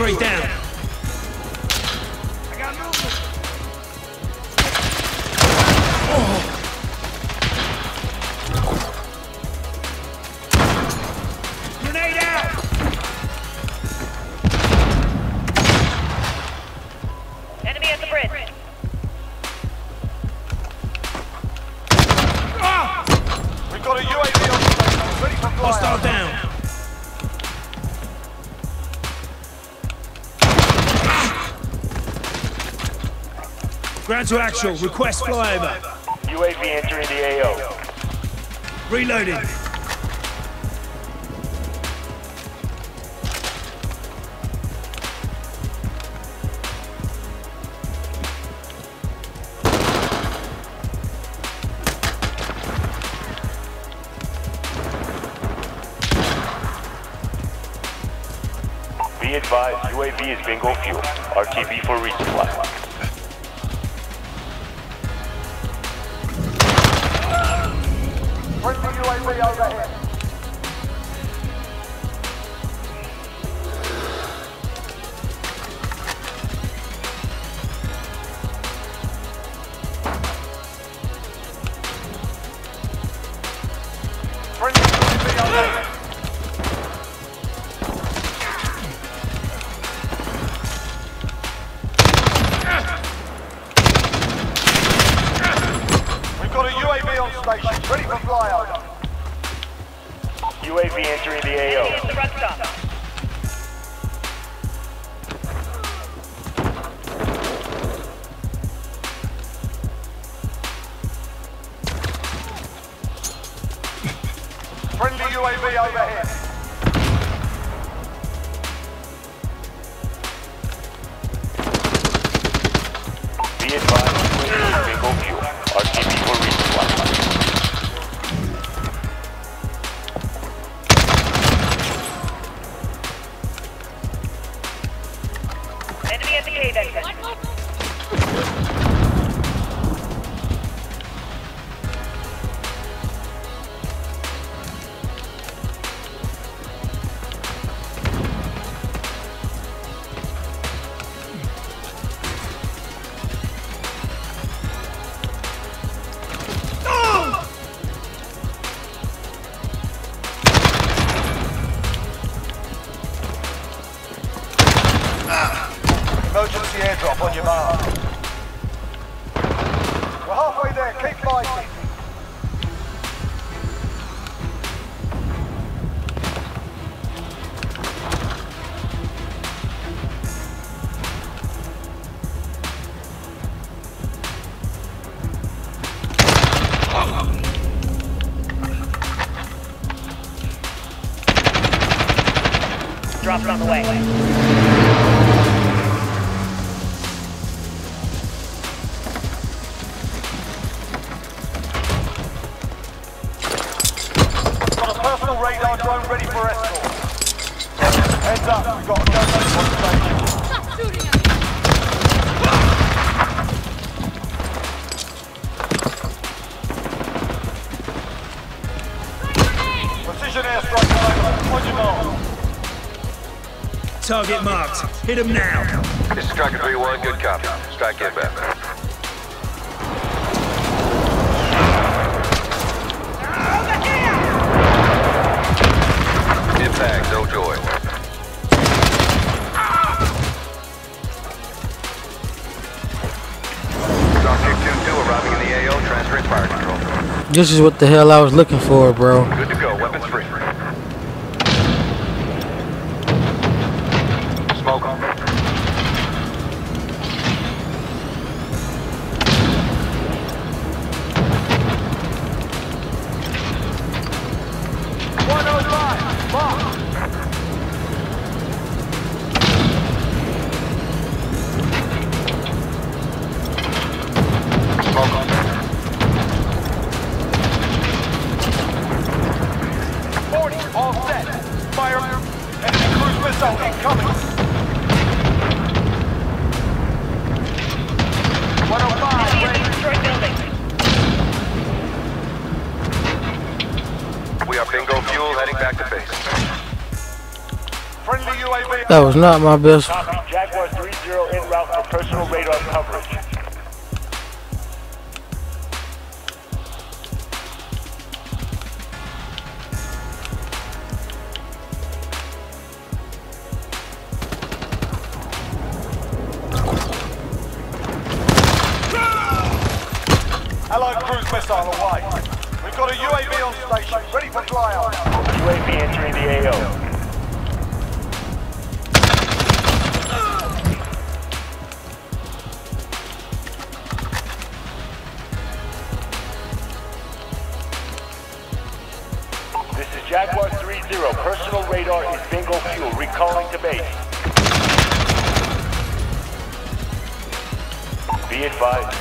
X-ray down. Ground to actual. Request flyover. UAV entering the AO. Reloading. Be advised, UAV is bingo fuel. RTB for resupply. Ready for flyover. UAV entering the Enemy at AO. the run stop. Friendly UAV overhead. There, keep fighting. Drop it on the way. Target marked. Hit him now. This is Striker 3-1, good copy. Strike inbound. Impact, no joy. Dropkick 2-2 arriving in the AO, transferring fire control. This is what the hell I was looking for, bro. Good to go, weapons free. That was not my best. Jaguar 3-0 en route for personal radar coverage. Allied cruise missile away. We've got a UAV on station, ready for flyout. UAV entering the AO. 3-0. Personal radar is bingo fuel. Recalling to base. Be advised.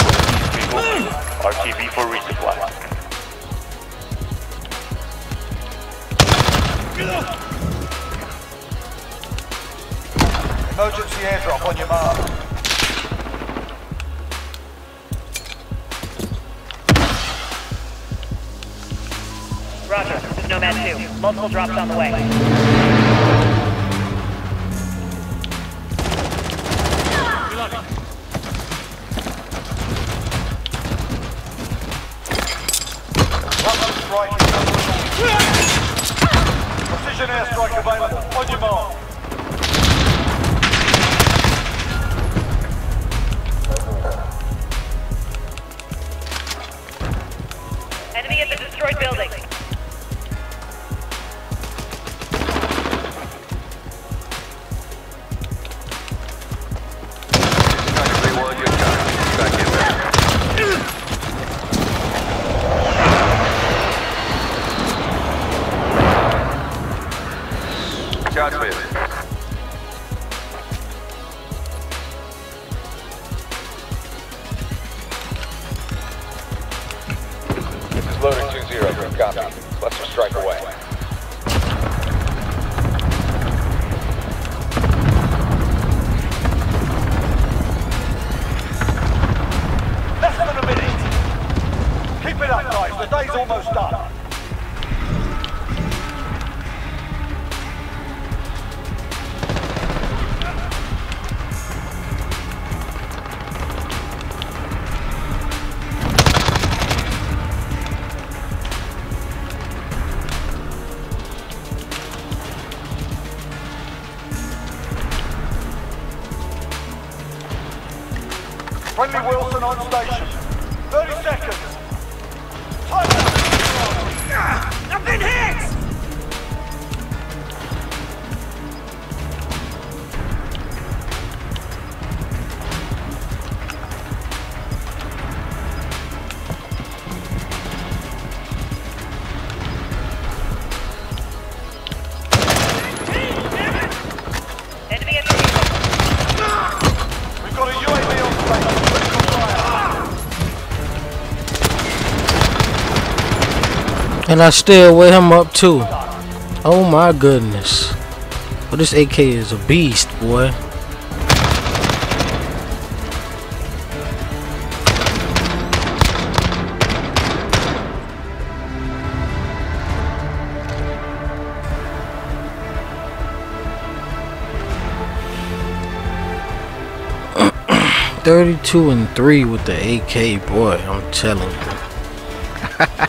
Bingo fuel. RTB for resupply. Emergency airdrop on your mark. This is 2. Multiple drops on the way. Missed. This is loader 2-0, good copy. Cluster strike away. Less than a minute. Keep it up, guys. The day's almost done. And I still weigh him up too. Oh my goodness. But this AK is a beast, boy. Thirty-two and three with the AK, boy. I'm telling you.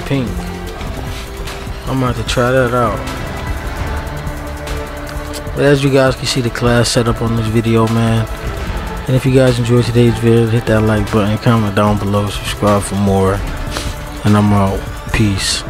Pink. I'm about to try that out. But as you guys can see the class setup on this video, man. And if you guys enjoyed today's video, hit that like button, comment down below, subscribe for more. And I'm out. Peace.